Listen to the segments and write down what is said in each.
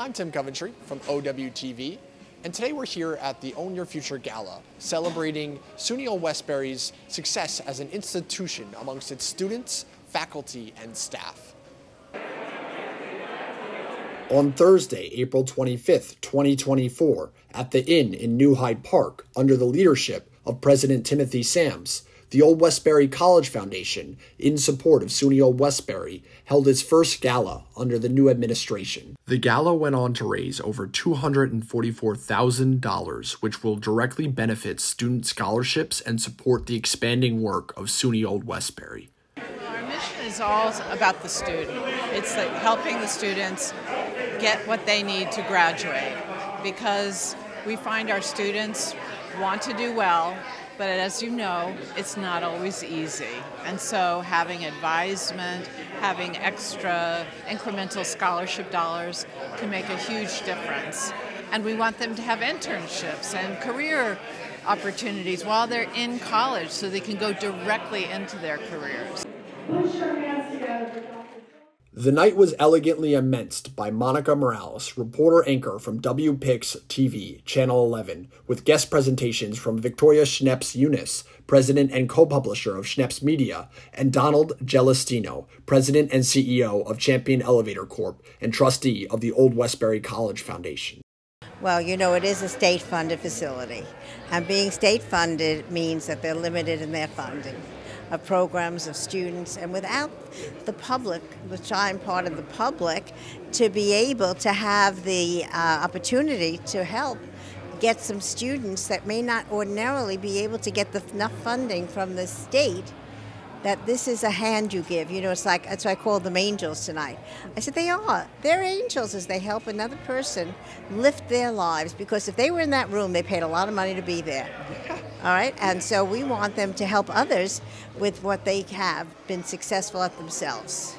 I'm Tim Coventry from OWTV, and today we're here at the Own Your Future Gala, celebrating SUNY Westbury's success as an institution amongst its students, faculty, and staff. On Thursday, April 25th, 2024, at the Inn in New Hyde Park, under the leadership of President Timothy Sams, the Old Westbury College Foundation, in support of SUNY Old Westbury, held its first gala under the new administration. The gala went on to raise over $244,000, which will directly benefit student scholarships and support the expanding work of SUNY Old Westbury. Our mission is all about the student. It's like helping the students get what they need to graduate because we find our students want to do well, but as you know, it's not always easy. And so having advisement, having extra incremental scholarship dollars can make a huge difference. And we want them to have internships and career opportunities while they're in college so they can go directly into their careers. The night was elegantly immenced by Monica Morales, reporter anchor from WPIX TV, Channel 11, with guest presentations from Victoria Schneps Yunis, president and co publisher of Schneps Media, and Donald Gelestino, president and CEO of Champion Elevator Corp. and trustee of the Old Westbury College Foundation. Well, you know, it is a state funded facility, and being state funded means that they're limited in their funding of programs of students, and without the public, which I'm part of the public, to be able to have the uh, opportunity to help get some students that may not ordinarily be able to get the, enough funding from the state that this is a hand you give. You know, it's like, that's why I called them angels tonight. I said, they are. They're angels as they help another person lift their lives because if they were in that room, they paid a lot of money to be there. All right? And so we want them to help others with what they have been successful at themselves.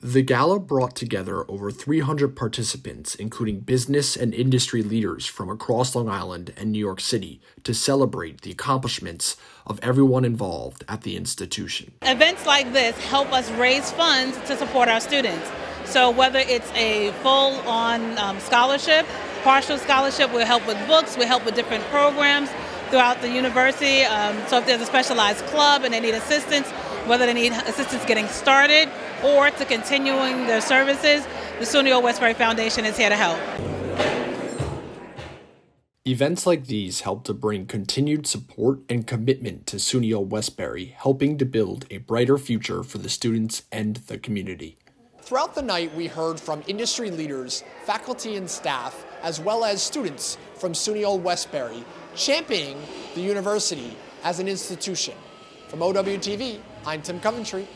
The gala brought together over 300 participants, including business and industry leaders from across Long Island and New York City, to celebrate the accomplishments of everyone involved at the institution. Events like this help us raise funds to support our students. So, whether it's a full on um, scholarship, partial scholarship, we'll help with books, we'll help with different programs throughout the university. Um, so, if there's a specialized club and they need assistance, whether they need assistance getting started or to continuing their services, the SUNY Old Westbury Foundation is here to help. Events like these help to bring continued support and commitment to SUNY Old Westbury, helping to build a brighter future for the students and the community. Throughout the night, we heard from industry leaders, faculty and staff, as well as students from SUNY Old Westbury, championing the university as an institution. From OWTV, I'm Tim Coventry.